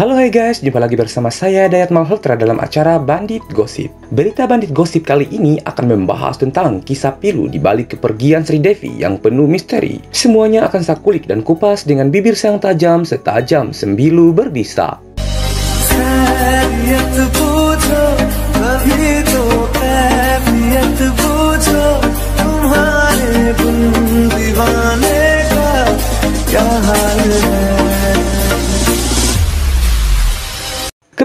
Halo hai guys, jumpa lagi bersama saya Dayat Malhotra dalam acara Bandit Gosip. Berita Bandit Gosip kali ini akan membahas tentang kisah pilu di balik kepergian Sri Devi yang penuh misteri. Semuanya akan saya kulik dan kupas dengan bibir yang tajam setajam sembilu berbisa.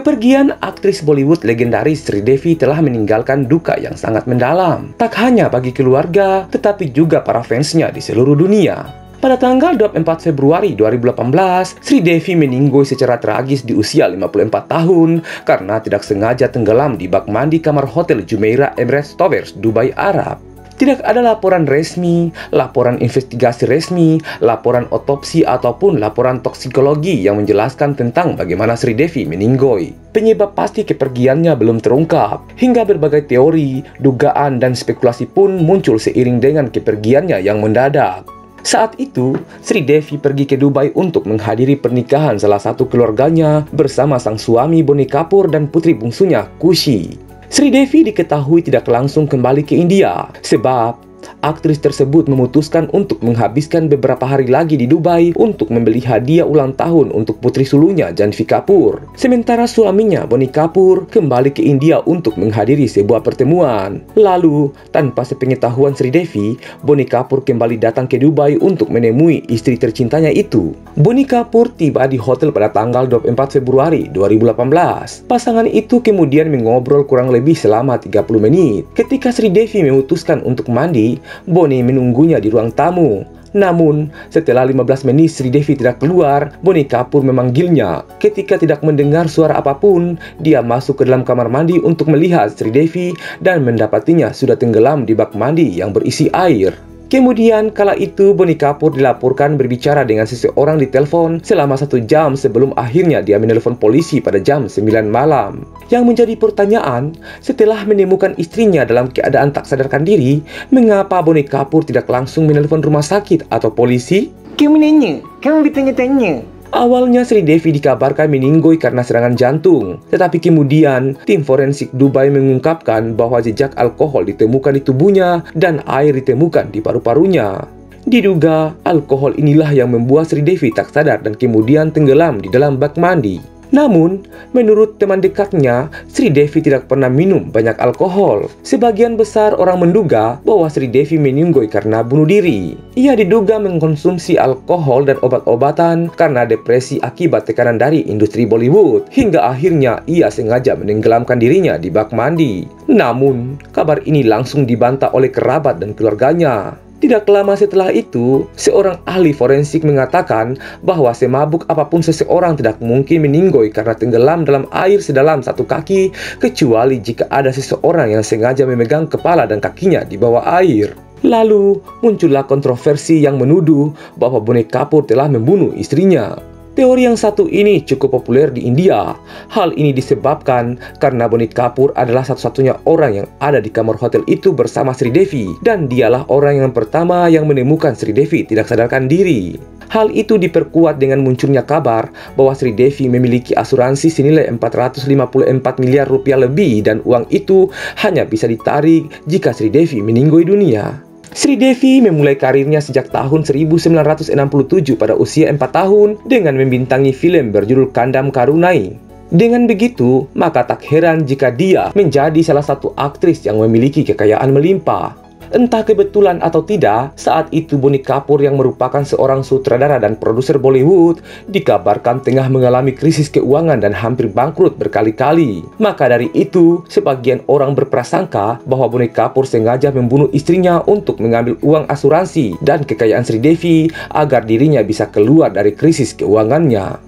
Kepergian aktris Bollywood legendaris Sri Devi telah meninggalkan duka yang sangat mendalam. Tak hanya bagi keluarga, tetapi juga para fansnya di seluruh dunia. Pada tanggal 24 Februari 2018, Sri Devi meninggoy secara tragis di usia 54 tahun karena tidak sengaja tenggelam di bak mandi kamar hotel Jumeirah Emirates Towers, Dubai, Arab. Tidak ada laporan resmi, laporan investigasi resmi, laporan otopsi ataupun laporan toksikologi yang menjelaskan tentang bagaimana Sri Devi meninggoy. Penyebab pasti kepergiannya belum terungkap, hingga berbagai teori, dugaan, dan spekulasi pun muncul seiring dengan kepergiannya yang mendadak. Saat itu, Sri Devi pergi ke Dubai untuk menghadiri pernikahan salah satu keluarganya bersama sang suami Boni Kapoor dan putri bungsunya Kushi. Sri Devi diketahui tidak langsung kembali ke India sebab aktris tersebut memutuskan untuk menghabiskan beberapa hari lagi di Dubai untuk membeli hadiah ulang tahun untuk putri sulungnya Janvi Kapoor. Sementara suaminya Boni Kapoor kembali ke India untuk menghadiri sebuah pertemuan. Lalu, tanpa sepengetahuan Sri Devi, Boni Kapoor kembali datang ke Dubai untuk menemui istri tercintanya itu. Boni Kapoor tiba di hotel pada tanggal 24 Februari 2018. Pasangan itu kemudian mengobrol kurang lebih selama 30 menit. Ketika Sri Devi memutuskan untuk mandi, Boni menunggunya di ruang tamu. Namun, setelah 15 menit Sri Devi tidak keluar, Boni Kapur memanggilnya. Ketika tidak mendengar suara apa pun, dia masuk ke dalam kamar mandi untuk melihat Sri Devi dan mendapatinya sudah tenggelam di bak mandi yang berisi air. Kemudian kala itu Boni Kapur dilaporkan berbicara dengan seseorang di telepon selama satu jam sebelum akhirnya dia menelpon polisi pada jam 9 malam. Yang menjadi pertanyaan, setelah menemukan istrinya dalam keadaan tak sadarkan diri, mengapa Boni Kapur tidak langsung menelpon rumah sakit atau polisi? Kamu nanya, kamu bertanya-tanya. Awalnya Sri Devi dikabarkan meninggoy karena serangan jantung, tetapi kemudian tim forensik Dubai mengungkapkan bahwa jejak alkohol ditemukan di tubuhnya dan air ditemukan di paru-parunya. Diduga, alkohol inilah yang membuat Sri Devi tak sadar dan kemudian tenggelam di dalam bak mandi. Namun, menurut teman dekatnya, Sri Devi tidak pernah minum banyak alkohol. Sebagian besar orang menduga bahwa Sri Devi meninggoy karena bunuh diri. Ia diduga mengkonsumsi alkohol dan obat-obatan karena depresi akibat tekanan dari industri Bollywood. Hingga akhirnya ia sengaja menenggelamkan dirinya di bak mandi. Namun, kabar ini langsung dibantah oleh kerabat dan keluarganya. Tidak lama setelah itu, seorang ahli forensik mengatakan bahwa semabuk apa pun seseorang tidak mungkin meninggoy karena tenggelam dalam air sedalam satu kaki, kecuali jika ada seseorang yang sengaja memegang kepala dan kakinya di bawah air. Lalu, muncullah kontroversi yang menuduh bahwa Bonek Kapur telah membunuh istrinya. Teori yang satu ini cukup populer di India. Hal ini disebabkan karena Boni Kapoor adalah satu-satunya orang yang ada di kamar hotel itu bersama Sri Devi dan dialah orang yang pertama yang menemukan Sri Devi tidak sadarkan diri. Hal itu diperkuat dengan munculnya kabar bahwa Sri Devi memiliki asuransi senilai 454 miliar rupiah lebih dan uang itu hanya bisa ditarik jika Sri Devi meninggoy dunia. Sri Devi memulai karirnya sejak tahun 1967 pada usia 4 tahun dengan membintangi film berjudul Kandam Karunai. Dengan begitu, maka tak heran jika dia menjadi salah satu aktris yang memiliki kekayaan melimpah. Entah kebetulan atau tidak, saat itu Boni Kapoor yang merupakan seorang sutradara dan produser Bollywood dikabarkan tengah mengalami krisis keuangan dan hampir bangkrut berkali-kali. Maka dari itu, sebagian orang berprasangka bahwa Boni Kapoor sengaja membunuh istrinya untuk mengambil uang asuransi dan kekayaan Sri Devi agar dirinya bisa keluar dari krisis keuangannya.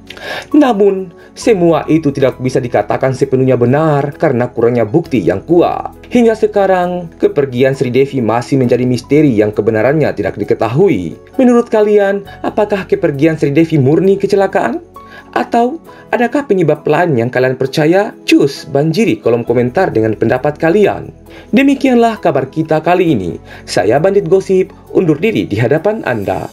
Namun, semua itu tidak bisa dikatakan sepenuhnya benar karena kurangnya bukti yang kuat. Hingga sekarang, kepergian Sri Devi masih menjadi misteri yang kebenarannya tidak diketahui. Menurut kalian, apakah kepergian Sri Devi murni kecelakaan? Atau adakah penyebab lain yang kalian percaya? Cus, banjiri kolom komentar dengan pendapat kalian. Demikianlah kabar kita kali ini. Saya Bandit Gosip, undur diri di hadapan Anda.